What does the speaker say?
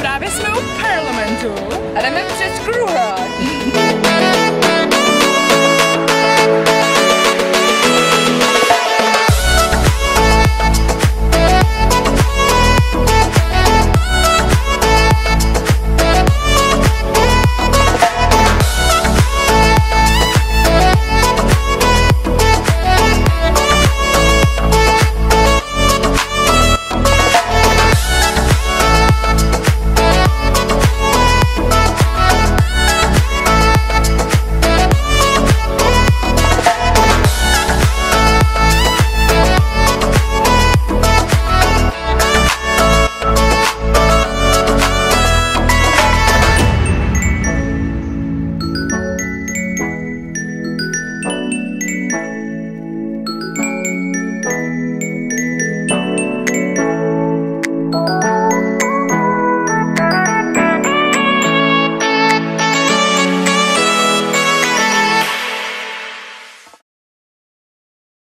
Právě jsme u parlamentu a jdeme přes kruha.